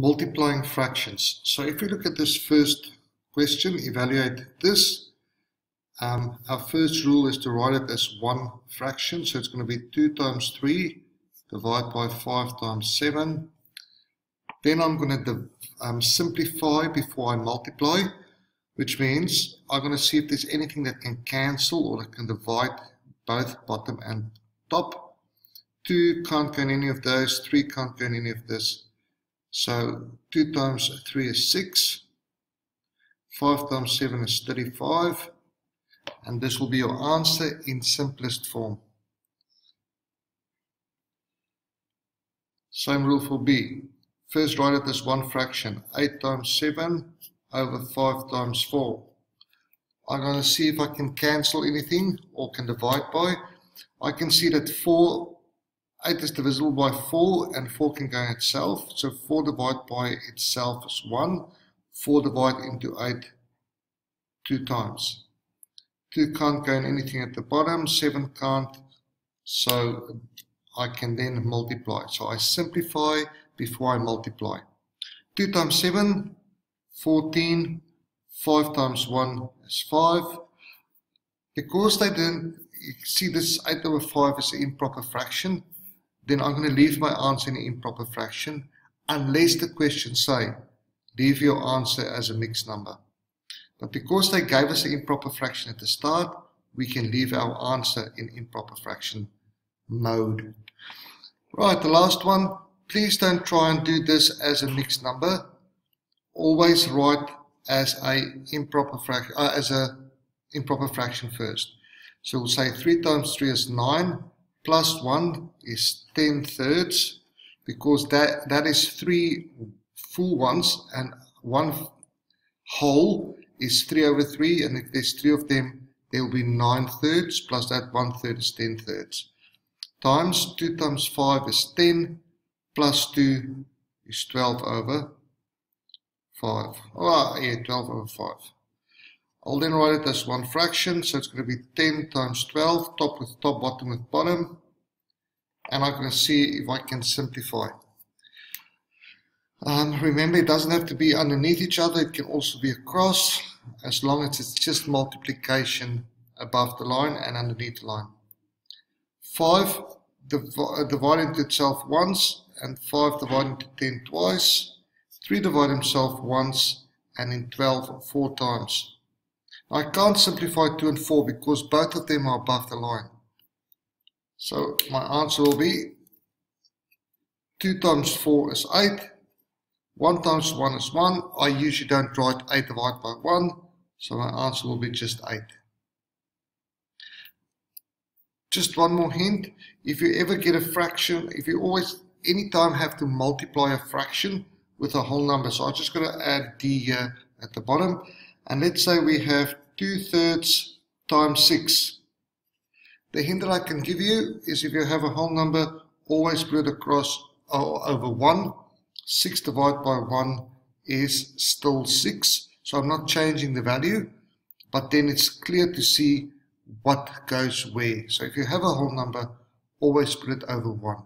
multiplying fractions. So if we look at this first question, evaluate this. Um, our first rule is to write it as one fraction. So it's going to be 2 times 3 divided by 5 times 7. Then I'm going to um, simplify before I multiply, which means I'm going to see if there's anything that can cancel or that can divide both bottom and top. 2 can't go in any of those, 3 can't go in any of this. So 2 times 3 is 6. 5 times 7 is 35. And this will be your answer in simplest form. Same rule for B. First write it as one fraction. 8 times 7 over 5 times 4. I'm going to see if I can cancel anything or can divide by. I can see that 4 8 is divisible by 4 and 4 can go in itself. So 4 divided by itself is 1. 4 divided into 8 2 times. 2 can't go in anything at the bottom. 7 can't. So I can then multiply. So I simplify before I multiply. 2 times 7, 14. 5 times 1 is 5. Because they didn't see this 8 over 5 is an improper fraction, then I'm going to leave my answer in an improper fraction unless the question say leave your answer as a mixed number. But because they gave us an improper fraction at the start, we can leave our answer in improper fraction mode. Right, the last one. Please don't try and do this as a mixed number. Always write as a improper fraction uh, as a improper fraction first. So we'll say 3 times 3 is 9 plus 1 is 10 thirds because that, that is three full ones and one whole is 3 over 3 and if there's three of them there will be 9 thirds plus that 1 third is 10 thirds. Times 2 times 5 is 10 plus 2 is 12 over 5 oh yeah 12 over 5 I'll then write it as one fraction, so it's going to be 10 times 12, top with top, bottom with bottom. And I'm going to see if I can simplify. Um, remember, it doesn't have to be underneath each other, it can also be across, as long as it's just multiplication above the line and underneath the line. 5 div divide into itself once, and 5 divide into 10 twice. 3 divide himself once, and in 12 four times. I can't simplify 2 and 4 because both of them are above the line. So my answer will be 2 times 4 is 8. 1 times 1 is 1. I usually don't write 8 divided by 1. So my answer will be just 8. Just one more hint. If you ever get a fraction, if you always, anytime have to multiply a fraction with a whole number. So I'm just going to add d here at the bottom. And let's say we have 2 thirds times 6. The hint that I can give you is if you have a whole number, always split across or over 1. 6 divided by 1 is still 6. So I'm not changing the value, but then it's clear to see what goes where. So if you have a whole number, always split over 1.